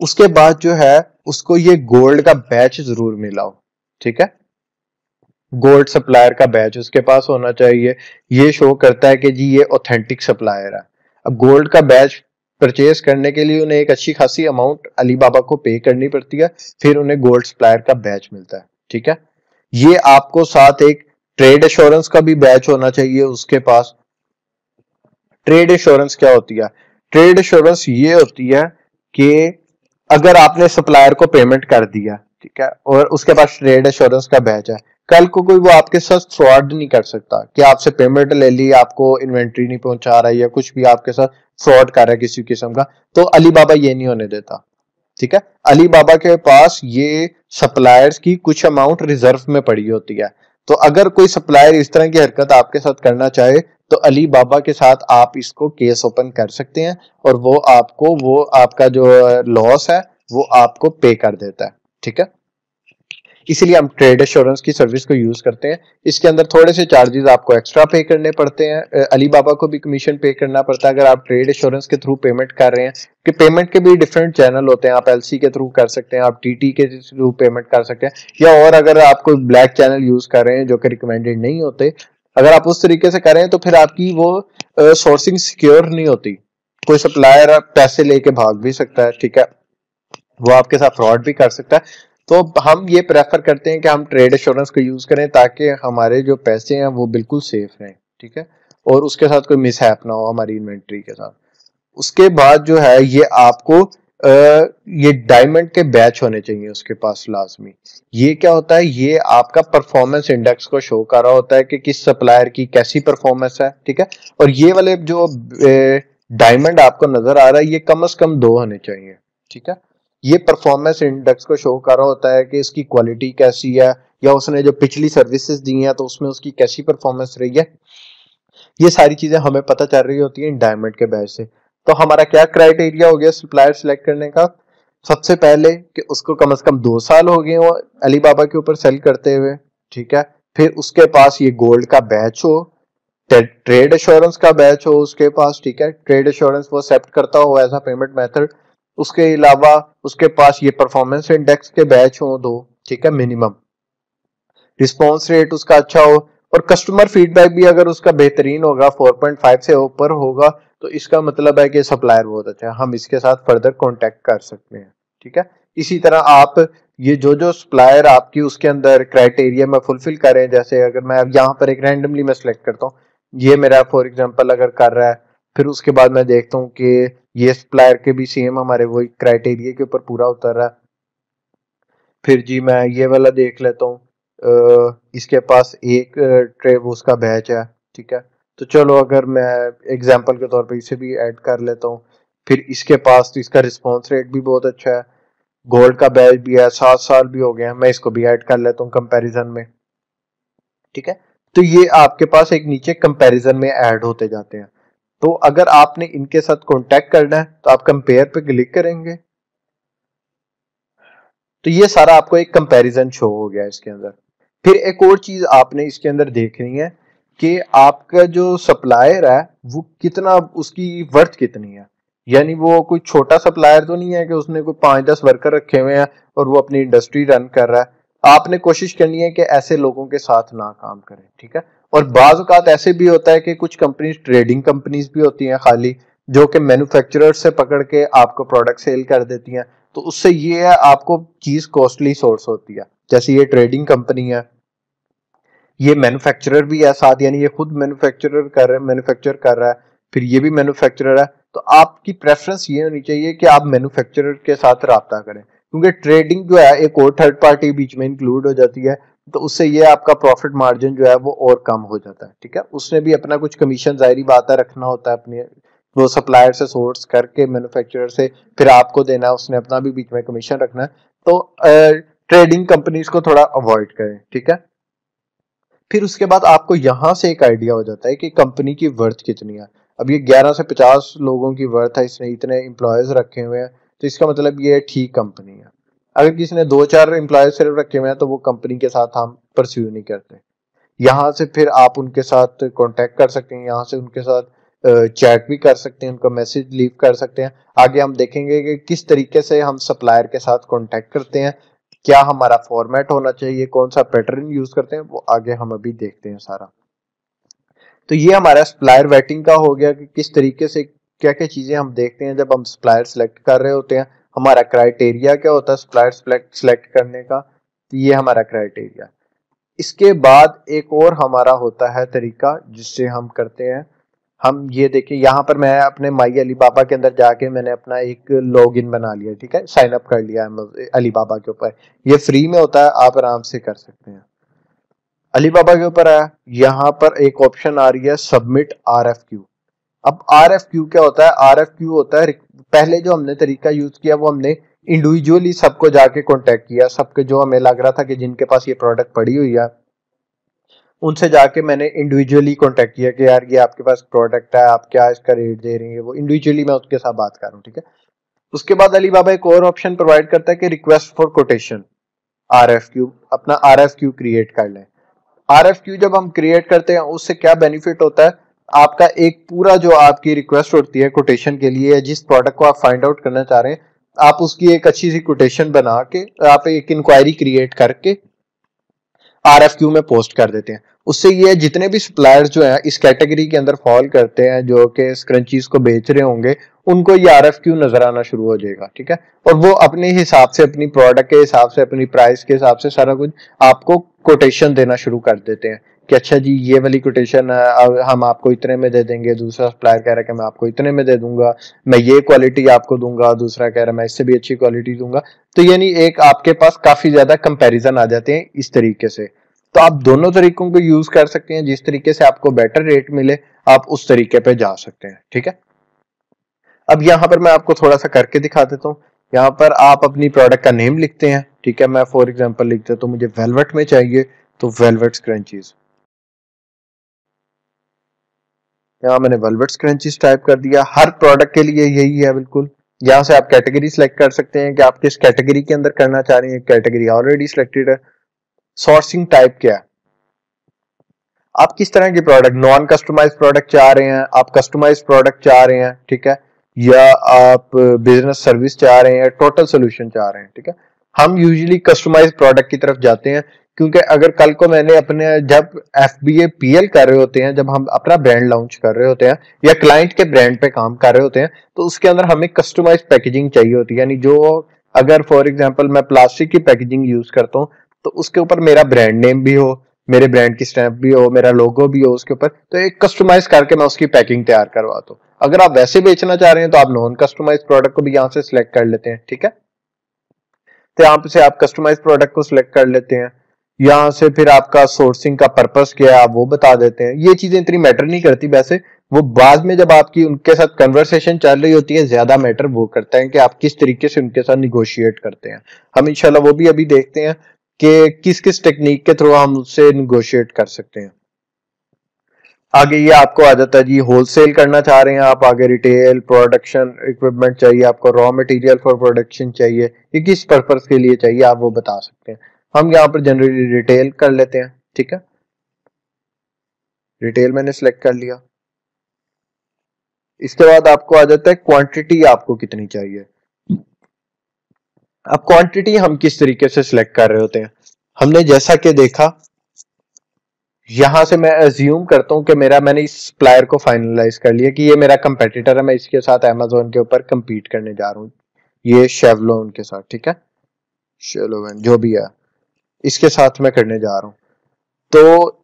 उसके बाद जो है, उसको ये गोल्ड का बैच ज़रूर मिला हो, ठीक है? गोल्ड सप्लायर का बैच उसके पास होना चाहिए। ये शो करता है कि जी, ये ऑथेंटिक सप्लायर है। अब गोल्ड का बैच परचेज करने के लिए उन्हें एक अच्छी खासी अमाउंट अली बाबा को पे करनी पड़ती है, फिर उन्हें गोल्ड सप्लायर का बैच मिलता है, ठीक है? ये आपको साथ एक ट्रेड एश्योरेंस का भी बैच होना चाहिए उसके पास। ट्रेड एश्योरेंस क्या होती है? ट्रेड एश्योरेंस ये होती है कि अगर आपने सप्लायर को पेमेंट कर दिया, ठीक है, और उसके पास ट्रेड एश्योरेंस का बैच है, कल को कोई वो आपके साथ फ्रॉड नहीं कर सकता कि आपसे पेमेंट ले ली, आपको इन्वेंट्री नहीं पहुँचा रहा है या कुछ भी आपके साथ फ्रॉड कर रहा है किसी किस्म का तो अली बाबा ये नहीं होने देता, ठीक है? अली बाबा के पास ये सप्लायर्स की कुछ अमाउंट रिज़र्व में पड़ी होती है तो अगर कोई सप्लायर इस तरह की हरकत आपके साथ करना चाहे तो अली बाबा के साथ आप इसको केस ओपन कर सकते हैं और वो आपको, वो आपका जो लॉस है, वो आपको पे कर देता है, ठीक है? इसीलिए हम ट्रेड एश्योरेंस की सर्विस को यूज़ करते हैं। इसके अंदर थोड़े से चार्जेस आपको एक्स्ट्रा पे करने पड़ते हैं। अली बाबा को भी कमीशन पे करना पड़ता है। अगर आप ट्रेड एश्योरेंस के थ्रू पेमेंट कर रहे हैं, कि पेमेंट के भी डिफरेंट चैनल होते हैं। आप एलसी के थ्रू कर सकते हैं, आप टीटी के थ्रू पेमेंट कर सकते हैं। या और अगर आप कोई ब्लैक चैनल यूज़ कर रहे हैं, जो कि रिकमेंडेड नहीं होते अगर आप उस तरीके से करें तो फिर आपकी वो सोर्सिंग सिक्योर नहीं होती। कोई सप्लायर पैसे लेके भाग भी सकता है, ठीक है? वो आपके साथ फ्रॉड भी कर सकता है। तो हम ये प्रेफर करते हैं कि हम ट्रेड एश्योरेंस को यूज़ करें, ताकि हमारे जो पैसे हैं, वो बिल्कुल सेफ़ रहें, ठीक है? और उसके साथ कोई मिसहैप ना हो हमारी इन्वेंट्री के साथ। उसके बाद जो है, ये आपको ये डायमंड के बैच होने चाहिए उसके पास लाजमी। ये क्या होता है? ये आपका परफॉर्मेंस इंडेक्स को शो कर रहा होता है कि किस सप्लायर की कैसी परफॉर्मेंस है, ठीक है? और ये वाले जो डायमंड आपको नज़र आ रहा है, ये कम से कम दो होने चाहिए, ठीक है? ये परफॉर्मेंस इंडेक्स को शो कर रहा होता है कि इसकी क्वालिटी कैसी है, या उसने जो पिछली सर्विसेज़ दी हैं तो उसमें उसकी कैसी परफॉर्मेंस रही है? ये सारी चीज़ें हमें पता चल रही होती है डायमंड के बैच से। तो हमारा क्या क्राइटेरिया हो गया सप्लायर सिलेक्ट करने का? सबसे पहले कि उसको कम से कम दो साल हो गए वो अली बाबा के ऊपर सेल करते हुए, ठीक है? फिर उसके पास ये गोल्ड का बैच हो ट्रेड एश्योरेंस का बैच हो उसके पास, ठीक है? ट्रेड एश्योरेंस वो एक्सेप्ट करता हो एज अ पेमेंट मेथड उसके अलावा उसके पास ये परफॉर्मेंस इंडेक्स के बैच हो दो, ठीक है? मिनिमम रिस्पॉन्स रेट उसका अच्छा हो और कस्टमर फीडबैक भी अगर उसका बेहतरीन होगा 4.5 से ऊपर होगा तो इसका मतलब है कि सप्लायर बहुत अच्छा है। हम इसके साथ फर्दर कॉन्टेक्ट कर सकते हैं, ठीक है? इसी तरह आप ये जो जो सप्लायर आपकी उसके अंदर क्राइटेरिया में फुलफिल करें, जैसे अगर मैं यहाँ पर एक रैंडमली मैं सिलेक्ट करता हूँ, ये मेरा फॉर एग्जांपल अगर कर रहा है, फिर उसके बाद मैं देखता हूँ कि ये सप्लायर के भी सेम हमारे वही क्राइटेरिया के ऊपर पूरा उतर रहा है। फिर जी मैं ये वाला देख लेता हूँ इसके पास एक ट्रे उसका बैच है, ठीक है? तो चलो अगर मैं एग्ज़ाम्पल के तौर पे इसे भी ऐड कर लेता हूँ, फिर इसके पास तो इसका रिस्पॉन्स रेट भी बहुत अच्छा है। गोल्ड का बैच भी है, सात साल भी हो गया मैं इसको भी ऐड कर लेता हूँ कंपैरिजन में। ठीक है? तो ये आपके पास एक नीचे कंपैरिजन में ऐड होते जाते हैं। तो अगर आपने इनके साथ कांटेक्ट करना है तो आप कंपेयर पे क्लिक करेंगे। तो ये सारा आपको एक कंपैरिजन शो हो गया इसके अंदर। फिर एक और चीज़ आपने इसके अंदर देखनी है कि आपका जो सप्लायर है, वो कितना, उसकी वर्थ कितनी है? यानी वो कोई छोटा सप्लायर तो नहीं है कि उसने कोई पाँच दस वर्कर रखे हुए हैं और वो अपनी इंडस्ट्री रन कर रहा है? आपने कोशिश करनी है कि ऐसे लोगों के साथ ना काम करें, ठीक है? और बाज़ ऐसे भी होता है कि कुछ कंपनी ट्रेडिंग कंपनीज़ भी होती हैं खाली, जो कि मैन्युफैक्चरर से पकड़ के आपको प्रोडक्ट सेल कर देती हैं। तो उससे ये है, आपको चीज़ कॉस्टली सोर्स होती है। जैसे ये ट्रेडिंग कंपनी है ये मैन्युफैक्चरर भी है, साथ यानी ये खुद मैन्युफैक्चरर कर रहे मैन्युफैक्चर कर रहा है, फिर ये भी मैन्युफैक्चरर है तो आपकी प्रेफरेंस ये होनी चाहिए कि आप मैन्युफैक्चरर के साथ रहा करें। क्योंकि ट्रेडिंग जो है, एक और थर्ड पार्टी बीच में इंक्लूड हो जाती है तो उससे ये आपका प्रॉफिट मार्जिन जो है, वो और कम हो जाता है, ठीक है? उसने भी अपना कुछ कमीशन जाहरी बात है रखना होता है अपने, वो सप्लायर से सोर्स करके मैन्युफैक्चरर से, फिर आपको देना है, उसने अपना भी बीच में कमीशन रखना है तो ट्रेडिंग कंपनीज़ को थोड़ा अवॉइड करें, ठीक है? फिर उसके बाद आपको यहाँ से एक आइडिया हो जाता है कि कंपनी की वर्थ कितनी है। अब ये 11 से 50 लोगों की वर्थ है, इसने इतने एम्प्लॉयज़ रखे हुए हैं तो इसका मतलब ये ठीक कंपनी है। अगर किसी ने दो चार एम्प्लॉय सिर्फ़ रखे हुए हैं तो वो कंपनी के साथ हम परस्यू नहीं करते। यहाँ से फिर आप उनके साथ कॉन्टेक्ट कर सकते हैं, यहाँ से उनके साथ चैट भी कर सकते हैं, उनका मैसेज लीव कर सकते हैं। आगे हम देखेंगे कि किस तरीके से हम सप्लायर के साथ कॉन्टेक्ट करते हैं क्या हमारा फॉर्मेट होना चाहिए, कौन सा पैटर्न यूज़ करते हैं, वो आगे हम अभी देखते हैं सारा। तो ये हमारा सप्लायर वेटिंग का हो गया कि किस तरीके से क्या क्या चीज़ें हम देखते हैं जब हम सप्लायर सेलेक्ट कर रहे होते हैं। हमारा क्राइटेरिया क्या होता है सप्लायर सेलेक्ट करने का? तो ये हमारा क्राइटेरिया इसके बाद एक और हमारा होता है तरीका जिससे हम करते हैं। हम ये देखें यहाँ पर मैं अपने माई अली बाबा के अंदर जाके मैंने अपना एक लॉग इन बना लिया, ठीक है? साइन अप कर लिया अली बाबा के ऊपर। ये फ्री में होता है, आप आराम से कर सकते हैं। अली बाबा के ऊपर आया, यहाँ पर एक ऑप्शन आ रही है सबमिट आर एफ़ क्यू अब आर एफ़ क्यू क्या होता है? आर एफ़ क्यू होता है, पहले जो हमने तरीका यूज़ किया, वो हमने इंडिविजुअली सबको जाके कॉन्टेक्ट किया। सबके जो हमें लग रहा था कि जिनके पास ये प्रोडक्ट पड़ी हुई है उनसे जाके मैंने इंडिविजुअली कांटेक्ट किया कि यार ये आपके पास प्रोडक्ट है, आप क्या इसका रेट दे रही है, वो इंडिविजुअली मैं उसके साथ बात कर रहा हूँ, ठीक है? उसके बाद अली बाबा एक और ऑप्शन प्रोवाइड करता है कि request for quotation R F Q अपना आर एफ़ क्यू क्रिएट कर लें। आर एफ़ क्यू जब हम क्रिएट करते हैं, उससे क्या बेनिफिट होता है? आपका एक पूरा जो आपकी रिक्वेस्ट होती है कोटेशन के लिए जिस प्रोडक्ट को आप फाइंड आउट करना चाह रहे हैं, आप उसकी एक अच्छी सी कोटेशन बना के, आप एक इंक्वायरी क्रिएट करके आर एफ़ क्यू में पोस्ट कर देते हैं। उससे ये जितने भी सप्लायर्स जो है, इस कैटेगरी के अंदर फॉल करते हैं, जो कि स्क्रंचीज को बेच रहे होंगे, उनको ये आर एफ़ क्यू नज़र आना शुरू हो जाएगा, ठीक है? और वो अपने हिसाब से, अपनी प्रोडक्ट के हिसाब से, अपनी प्राइस के हिसाब से सारा कुछ आपको कोटेशन देना शुरू कर देते हैं। कि अच्छा जी, ये वाली कोटेशन हम आपको इतने में दे देंगे, दूसरा सप्लायर कह रहा है कि मैं आपको इतने में दे दूँगा, मैं ये क्वालिटी आपको दूँगा, दूसरा कह रहा है मैं इससे भी अच्छी क्वालिटी दूँगा। तो यानी एक आपके पास काफ़ी ज़्यादा कंपेरिजन आ जाते हैं इस तरीके से। तो आप दोनों तरीकों को यूज़ कर सकते हैं, जिस तरीके से आपको बेटर रेट मिले, आप उस तरीके पे जा सकते हैं, ठीक है? अब यहाँ पर मैं आपको थोड़ा सा करके दिखा देता हूँ। यहाँ पर आप अपनी प्रोडक्ट का नेम लिखते हैं, ठीक है? मैं फॉर एग्ज़ाम्पल लिखता हूँ तो मुझे वेलवेट में चाहिए तो वेलवेट स्क्रंचीज यहाँ मैंने वेलवेट स्क्रंचीज टाइप कर दिया। हर प्रोडक्ट के लिए यही है बिल्कुल। यहाँ से आप कैटेगरी सिलेक्ट कर सकते हैं कि आप किस कैटेगरी के अंदर करना चाह रहे हैं। कैटेगरी ऑलरेडी सिलेक्टेड है। सोर्सिंग टाइप क्या है? आप किस तरह की प्रोडक्ट नॉन कस्टमाइज प्रोडक्ट चाह रहे हैं? आप कस्टमाइज प्रोडक्ट चाह रहे हैं, ठीक है? या आप बिज़नेस सर्विस चाह रहे हैं टोटल सोल्यूशन चाह रहे हैं, ठीक है? हम यूजली कस्टमाइज प्रोडक्ट की तरफ़ जाते हैं। क्योंकि अगर कल को मैंने अपने, जब F B A P L कर रहे होते हैं, जब हम अपना ब्रांड लॉन्च कर रहे होते हैं, या क्लाइंट के ब्रांड पे काम कर रहे होते हैं तो उसके अंदर हमें कस्टमाइज पैकेजिंग चाहिए होती है। यानी जो अगर फॉर एग्ज़ाम्पल मैं प्लास्टिक की पैकेजिंग यूज़ करता हूँ तो उसके ऊपर मेरा ब्रांड नेम भी हो, मेरे ब्रांड की स्टैंप भी हो, मेरा लोगो भी हो उसके ऊपर तो एक कस्टमाइज करके मैं उसकी पैकिंग तैयार करवाता हूँ। अगर आप वैसे बेचना चाह रहे हैं तो आप नॉन कस्टमाइज प्रोडक्ट को भी यहाँ से सिलेक्ट कर लेते हैं, ठीक है? तो यहाँ से आप कस्टमाइज प्रोडक्ट को सिलेक्ट कर लेते हैं। यहाँ से फिर आपका सोर्सिंग का पर्पस क्या है, आप वो बता देते हैं। ये चीज़ें इतनी मैटर नहीं करती वैसे। वो बाद में जब आपकी उनके साथ कन्वर्सेशन चल रही होती है, ज़्यादा मैटर वो करता है कि आप किस तरीके से उनके साथ निगोशिएट करते हैं। हम इंशाल्लाह वो भी अभी देखते हैं कि किस किस टेक्निक के थ्रू हम उससे निगोशिएट कर सकते हैं। आगे ये आपको आ जाता है जी होलसेल करना चाह रहे हैं आप। आगे रिटेल प्रोडक्शन इक्विपमेंट चाहिए, आपको रॉ मटेरियल फॉर प्रोडक्शन चाहिए। ये किस पर्पज के लिए चाहिए, आप वो बता सकते हैं। हम यहाँ पर जनरली रिटेल कर लेते हैं, ठीक है? रिटेल मैंने सिलेक्ट कर लिया। इसके बाद आपको आ जाता है क्वांटिटी आपको कितनी चाहिए। अब क्वांटिटी हम किस तरीके से सिलेक्ट कर रहे होते हैं? हमने जैसा कि देखा, यहाँ से मैं अज्यूम करता हूँ कि मेरा, मैंने इस सप्लायर को फाइनलाइज कर लिया कि ये मेरा कंपेटिटर है, मैं इसके साथ अमेजोन के ऊपर कंपीट करने जा रहा हूँ। ये शेवलोन के साथ, ठीक है? शेलोवन जो भी है। इसके साथ मैं करने जा रहा हूँ। तो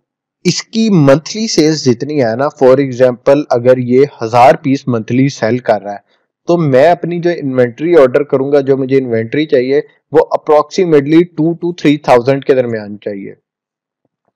इसकी मंथली सेल्स जितनी है ना फॉर एग्ज़ाम्पल अगर ये हज़ार पीस मंथली सेल कर रहा है तो मैं अपनी जो इन्वेंट्री ऑर्डर करूँगा, जो मुझे इन्वेंट्री चाहिए, वो approximately two two three thousand के दरमियान चाहिए।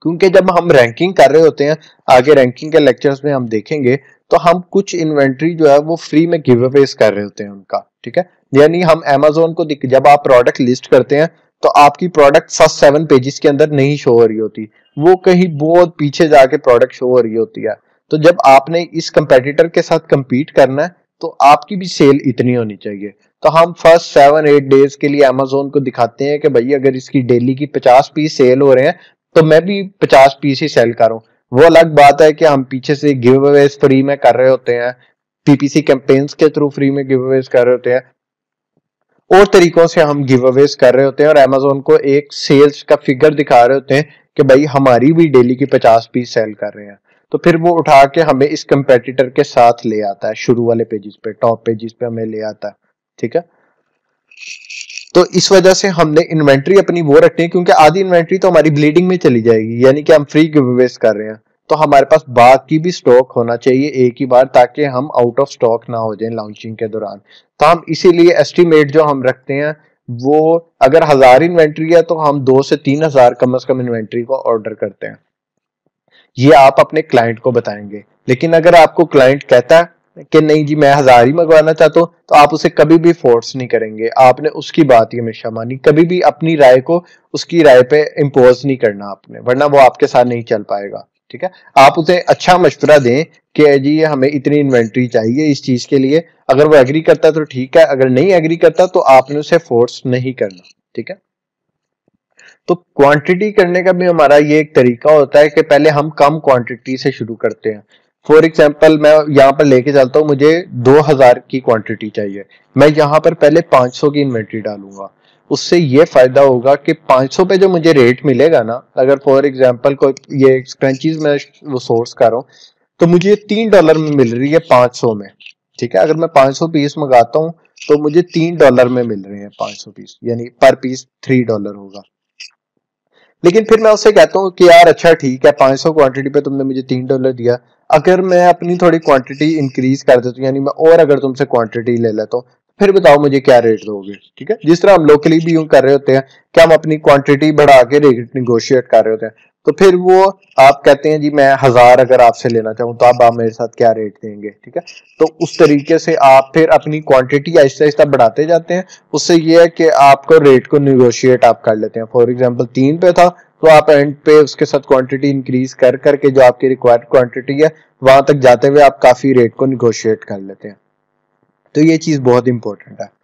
क्योंकि जब हम रैंकिंग कर रहे होते हैं, आगे रैंकिंग के लेक्चर्स में हम देखेंगे तो हम कुछ इन्वेंट्री जो है वो फ्री में गिव अवेज कर रहे होते हैं उनका, ठीक है? यानी हम अमेजोन को जब आप प्रोडक्ट लिस्ट करते हैं तो आपकी प्रोडक्ट फ़र्स्ट सेवन पेजेस के अंदर नहीं शो हो रही होती। वो कहीं बहुत पीछे जाके प्रोडक्ट शो हो रही होती है। तो जब आपने इस कंपेटिटर के साथ कंपीट करना है तो आपकी भी सेल इतनी होनी चाहिए। तो हम फ़र्स्ट सेवन एट डेज़ के लिए अमेजोन को दिखाते हैं कि भाई, अगर इसकी डेली की पचास पीस सेल हो रहे हैं तो मैं भी पचास पीस ही सेल करूँ। वो अलग बात है कि हम पीछे से गिव अवेज फ्री में कर रहे होते हैं। पीपीसी कैंपेन्स के थ्रू फ्री में गिव अवेज कर रहे होते हैं। और तरीकों से हम गिव अवेज कर रहे होते हैं और अमेजोन को एक सेल्स का फिगर दिखा रहे होते हैं कि भाई हमारी भी डेली की पचास पीस सेल कर रहे हैं। तो फिर वो उठा के हमें इस कंपेटिटर के साथ ले आता है, शुरू वाले पेजेस पे टॉप पेजेस पे हमें ले आता है, ठीक है? तो इस वजह से हमने इन्वेंट्री अपनी वो रखनी है, क्योंकि आधी इन्वेंट्री तो हमारी ब्लीडिंग में चली जाएगी, यानी कि हम फ्री गिव अवेज कर रहे हैं। तो हमारे पास बाकी भी स्टॉक होना चाहिए एक ही बार, ताकि हम आउट ऑफ़ स्टॉक ना हो जाए लॉन्चिंग के दौरान। तो हम इसीलिए एस्टिमेट जो हम रखते हैं, वो अगर हज़ार इन्वेंट्री है तो हम दो से तीन हज़ार कम अज कम इन्वेंट्री को ऑर्डर करते हैं। ये आप अपने क्लाइंट को बताएँगे। लेकिन अगर आपको क्लाइंट कहता है कि नहीं जी, मैं हज़ार ही मंगवाना चाहता हूँ तो आप उसे कभी भी फोर्स नहीं करेंगे। आपने उसकी बात ही हमेशा मानी। कभी भी अपनी राय को उसकी राय पे इम्पोज नहीं करना आपने, वरना वो आपके साथ नहीं चल पाएगा। ठीक है? आप उसे अच्छा मशवरा दें कि जी हमें इतनी इन्वेंट्री चाहिए इस चीज़ के लिए। अगर वो एग्री करता है तो ठीक है, अगर नहीं एग्री करता तो आपने उसे फोर्स नहीं करना, ठीक है? तो क्वांटिटी करने का भी हमारा ये एक तरीका होता है कि पहले हम कम क्वांटिटी से शुरू करते हैं। फॉर एग्ज़ाम्पल मैं यहाँ पर लेके चलता हूँ, मुझे 2000 की क्वांटिटी चाहिए। मैं यहाँ पर पहले 500 की इन्वेंट्री डालूँगा। उससे ये फ़ायदा होगा कि 500 पे जो मुझे रेट मिलेगा ना, अगर फॉर एग्ज़ाम्पल कोई ये क्रंचीज में वो सोर्स कर रहा हूँ तो मुझे तीन डॉलर में मिल रही है 500 में, ठीक है? अगर मैं 500 पीस मंगाता हूँ तो मुझे तीन डॉलर में मिल रहे हैं 500 पीस यानी पर पीस थ्री डॉलर होगा। लेकिन फिर मैं उससे कहता हूँ कि यार अच्छा ठीक है 500 क्वांटिटी पे तुमने मुझे तीन डॉलर दिया, अगर मैं अपनी थोड़ी क्वांटिटी इंक्रीज कर देता हूँ, यानी मैं और अगर तुमसे क्वांटिटी ले लेता हूँ फिर बताओ मुझे क्या रेट दोगे, ठीक है? जिस तरह हम लोकली भी यूँ कर रहे होते हैं कि हम अपनी क्वांटिटी बढ़ा के रेट निगोशिएट कर रहे होते हैं तो फिर वो आप कहते हैं, जी, मैं हज़ार अगर आपसे लेना चाहूँ तो अब आप मेरे साथ क्या रेट देंगे? ठीक है? तो उस तरीके से आप फिर अपनी क्वांटिटी आहिस्ता आहिस्ता बढ़ाते जाते हैं। उससे ये है कि आपको रेट को निगोशिएट आप कर लेते हैं। फॉर एग्ज़ाम्पल तीन पे था तो आप एंड पे उसके साथ क्वांटिटी इंक्रीज कर, करके जो आपकी रिक्वायर्ड क्वांटिटी है, वहाँ तक जाते हुए आप काफ़ी रेट को निगोशिएट कर लेते हैं। तो ये चीज़ बहुत इंपॉर्टेंट है।